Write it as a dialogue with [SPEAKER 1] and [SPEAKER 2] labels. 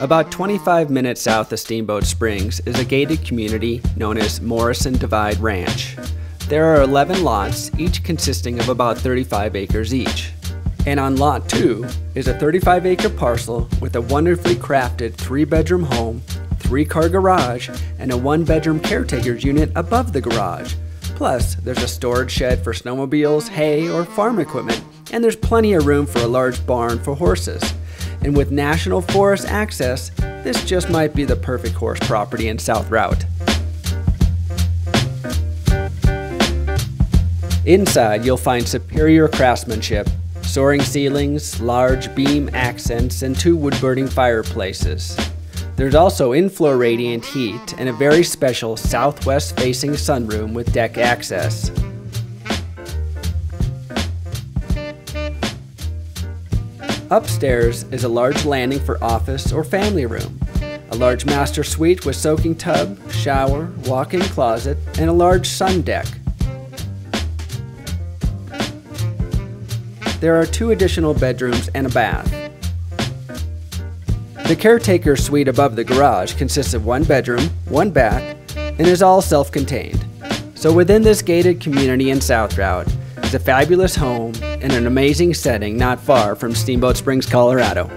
[SPEAKER 1] About 25 minutes south of Steamboat Springs is a gated community known as Morrison Divide Ranch. There are 11 lots, each consisting of about 35 acres each. And on Lot 2 is a 35 acre parcel with a wonderfully crafted 3 bedroom home, 3 car garage, and a 1 bedroom caretaker's unit above the garage. Plus, there's a storage shed for snowmobiles, hay, or farm equipment, and there's plenty of room for a large barn for horses. And with National Forest access, this just might be the perfect horse property in South Routt. Inside, you'll find superior craftsmanship, soaring ceilings, large beam accents, and two wood burning fireplaces. There's also in-floor radiant heat and a very special southwest facing sunroom with deck access. Upstairs is a large landing for office or family room, a large master suite with soaking tub, shower, walk-in closet, and a large sun deck. There are two additional bedrooms and a bath. The caretaker suite above the garage consists of one bedroom, one bath, and is all self contained. So within this gated community in South Routt a fabulous home in an amazing setting not far from Steamboat Springs, Colorado.